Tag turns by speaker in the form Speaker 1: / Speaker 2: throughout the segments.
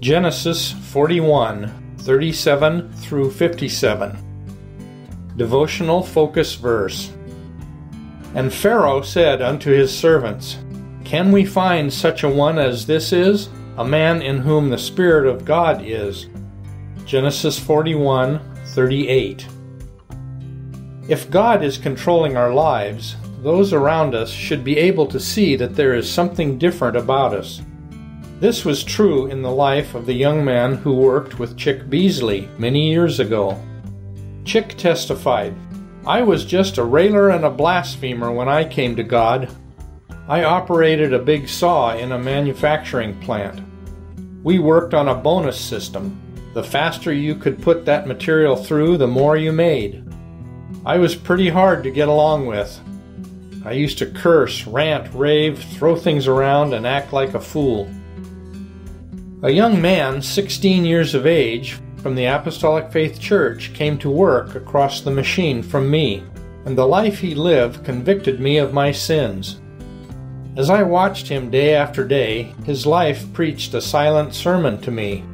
Speaker 1: Genesis 41 37 through 57. Devotional focus verse. And Pharaoh said unto his servants, Can we find such a one as this is, a man in whom the Spirit of God is? Genesis 41 38. If God is controlling our lives, those around us should be able to see that there is something different about us. This was true in the life of the young man who worked with Chic Beasley many years ago. Chic testified, I was just a railer and a blasphemer when I came to God. I operated a big saw in a manufacturing plant. We worked on a bonus system. The faster you could put that material through, the more you made. I was pretty hard to get along with. I used to curse, rant, rave, throw things around, and act like a fool. A young man, 16 years of age, from the Apostolic Faith Church came to work across the machine from me, and the life he lived convicted me of my sins. As I watched him day after day, his life preached a silent sermon to me.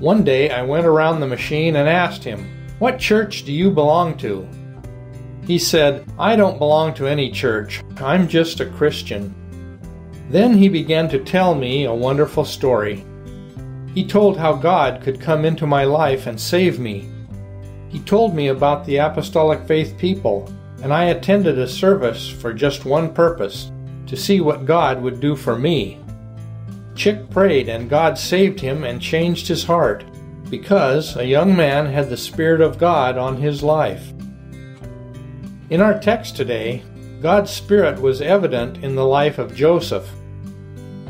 Speaker 1: One day I went around the machine and asked him, what church do you belong to? He said, I don't belong to any church. I'm just a Christian. Then he began to tell me a wonderful story. He told how God could come into my life and save me. He told me about the Apostolic Faith people, and I attended a service for just one purpose to see what God would do for me. Chic prayed, and God saved him and changed his heart because a young man had the Spirit of God on his life. In our text today, God's Spirit was evident in the life of Joseph.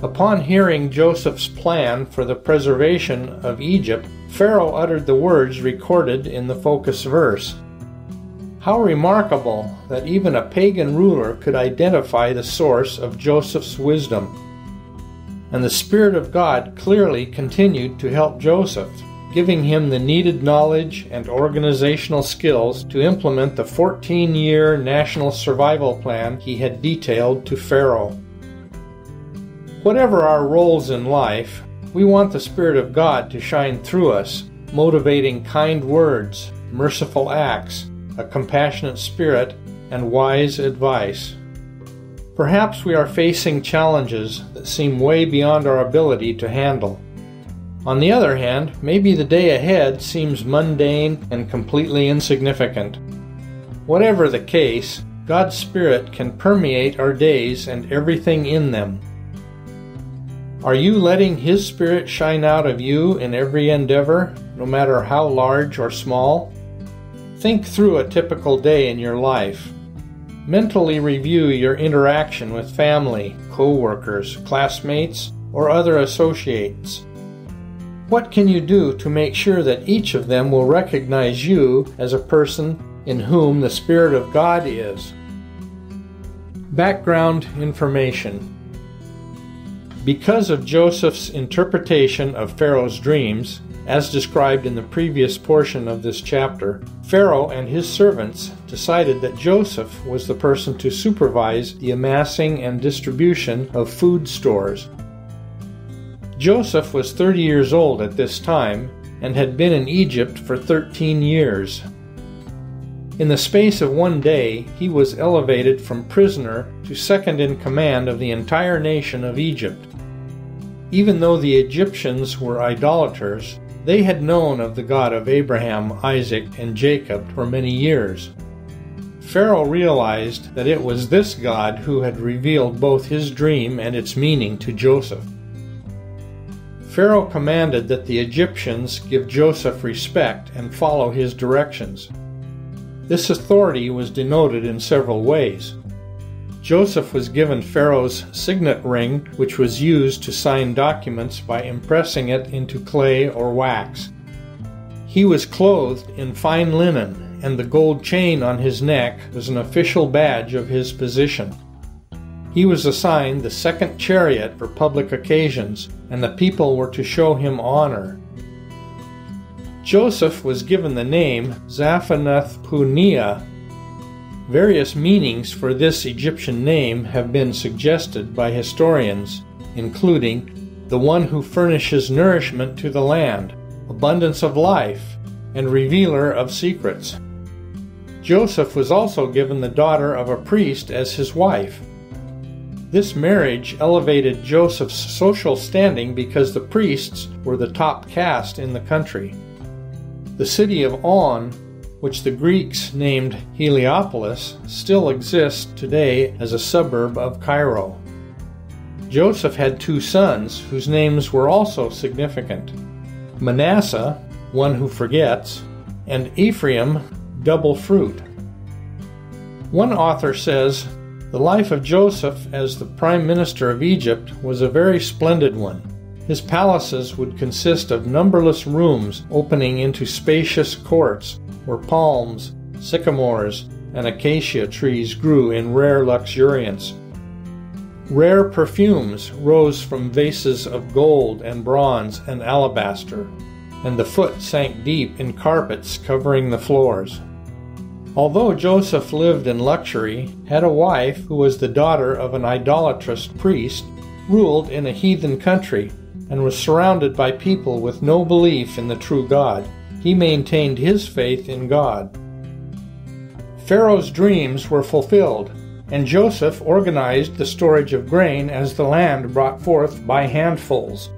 Speaker 1: Upon hearing Joseph's plan for the preservation of Egypt, Pharaoh uttered the words recorded in the focus verse. How remarkable that even a pagan ruler could identify the source of Joseph's wisdom. And the Spirit of God clearly continued to help Joseph giving him the needed knowledge and organizational skills to implement the 14 year national survival plan he had detailed to Pharaoh. Whatever our roles in life, we want the Spirit of God to shine through us, motivating kind words, merciful acts, a compassionate spirit, and wise advice. Perhaps we are facing challenges that seem way beyond our ability to handle. On the other hand, maybe the day ahead seems mundane and completely insignificant. Whatever the case, God's Spirit can permeate our days and everything in them. Are you letting His Spirit shine out of you in every endeavor, no matter how large or small? Think through a typical day in your life. Mentally review your interaction with family, co workers, classmates, or other associates. What can you do to make sure that each of them will recognize you as a person in whom the Spirit of God is? Background information Because of Joseph's interpretation of Pharaoh's dreams, as described in the previous portion of this chapter, Pharaoh and his servants decided that Joseph was the person to supervise the amassing and distribution of food stores Joseph was 30 years old at this time and had been in Egypt for 13 years. In the space of one day, he was elevated from prisoner to second in command of the entire nation of Egypt. Even though the Egyptians were idolaters, they had known of the God of Abraham, Isaac, and Jacob for many years. Pharaoh realized that it was this God who had revealed both his dream and its meaning to Joseph. Pharaoh commanded that the Egyptians give Joseph respect and follow his directions. This authority was denoted in several ways. Joseph was given Pharaoh's signet ring, which was used to sign documents by impressing it into clay or wax. He was clothed in fine linen, and the gold chain on his neck was an official badge of his position. He was assigned the second chariot for public occasions, and the people were to show him honor. Joseph was given the name Zaphenath-Paneah. Various meanings for this Egyptian name have been suggested by historians, including the one who furnishes nourishment to the land, abundance of life, and revealer of secrets. Joseph was also given the daughter of a priest as his wife. This marriage elevated Joseph's social standing because the priests were the top caste in the country. The city of On, which the Greeks named Heliopolis, still exists today as a suburb of Cairo. Joseph had two sons whose names were also significant Manasseh, one who forgets, and Ephraim, double fruit. One author says the life of Joseph as the prime minister of Egypt was a very splendid one. His palaces would consist of numberless rooms opening into spacious courts where palms, sycamores, and acacia trees grew in rare luxuriance. Rare perfumes rose from vases of gold and bronze and alabaster, and the foot sank deep in carpets covering the floors. Although Joseph lived in luxury, had a wife who was the daughter of an idolatrous priest, ruled in a heathen country, and was surrounded by people with no belief in the true God, he maintained his faith in God. Pharaoh's dreams were fulfilled, and Joseph organized the storage of grain as the land brought forth by handfuls.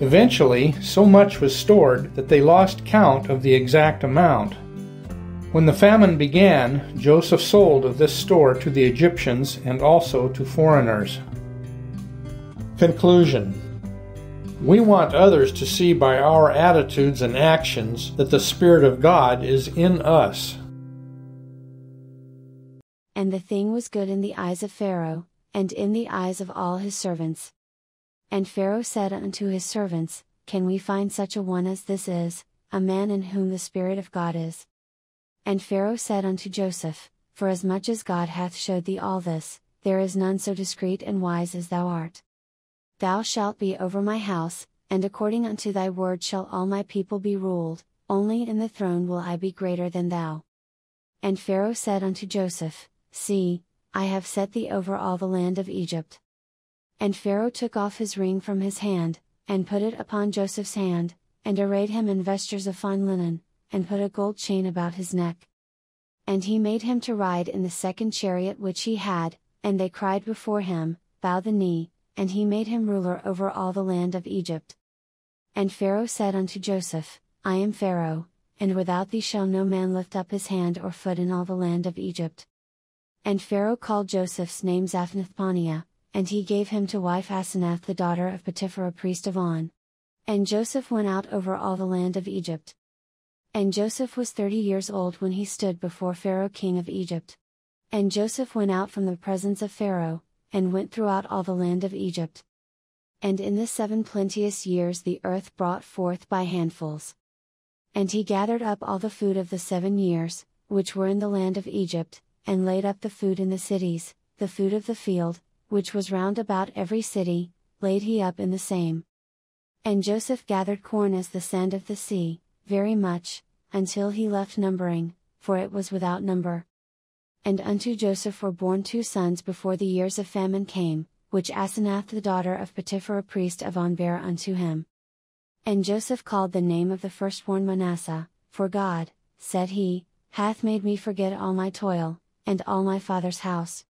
Speaker 1: Eventually, so much was stored that they lost count of the exact amount. When the famine began, Joseph sold of this store to the Egyptians and also to foreigners. Conclusion We want others to see by our attitudes and actions that the Spirit of God is in us.
Speaker 2: And the thing was good in the eyes of Pharaoh, and in the eyes of all his servants. And Pharaoh said unto his servants, Can we find such a one as this is, a man in whom the Spirit of God is? And Pharaoh said unto Joseph, Forasmuch as God hath showed thee all this, there is none so discreet and wise as thou art. Thou shalt be over my house, and according unto thy word shall all my people be ruled, only in the throne will I be greater than thou. And Pharaoh said unto Joseph, See, I have set thee over all the land of Egypt. And Pharaoh took off his ring from his hand, and put it upon Joseph's hand, and arrayed him in vestures of fine linen, and put a gold chain about his neck. And he made him to ride in the second chariot which he had, and they cried before him, Bow the knee, and he made him ruler over all the land of Egypt. And Pharaoh said unto Joseph, I am Pharaoh, and without thee shall no man lift up his hand or foot in all the land of Egypt. And Pharaoh called Joseph's name Zaphnath-Paaneah, and he gave him to wife Asenath the daughter of Potiphera priest of On. And Joseph went out over all the land of Egypt. And Joseph was thirty years old when he stood before Pharaoh king of Egypt. And Joseph went out from the presence of Pharaoh, and went throughout all the land of Egypt. And in the seven plenteous years the earth brought forth by handfuls. And he gathered up all the food of the seven years, which were in the land of Egypt, and laid up the food in the cities, the food of the field, which was round about every city, laid he up in the same. And Joseph gathered corn as the sand of the sea, very much, until he left numbering, for it was without number. And unto Joseph were born two sons before the years of famine came, which Asenath the daughter of Potiphera priest of On bare unto him. And Joseph called the name of the firstborn Manasseh, for God, said he, hath made me forget all my toil, and all my father's house.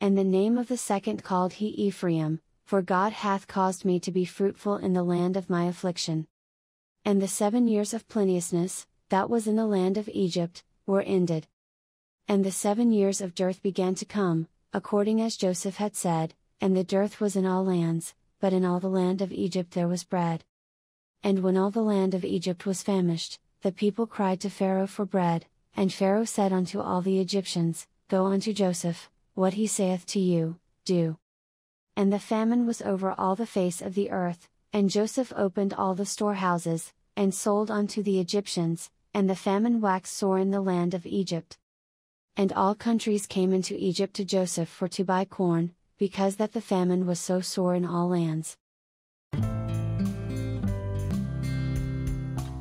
Speaker 2: And the name of the second called he Ephraim, for God hath caused me to be fruitful in the land of my affliction. And the seven years of plenteousness, that was in the land of Egypt, were ended. And the seven years of dearth began to come, according as Joseph had said, and the dearth was in all lands, but in all the land of Egypt there was bread. And when all the land of Egypt was famished, the people cried to Pharaoh for bread, and Pharaoh said unto all the Egyptians, Go unto Joseph, what he saith to you, do. And the famine was over all the face of the earth, and Joseph opened all the storehouses, and sold unto the Egyptians, and the famine waxed sore in the land of Egypt. And all countries came into Egypt to Joseph for to buy corn, because that the famine was so sore in all lands.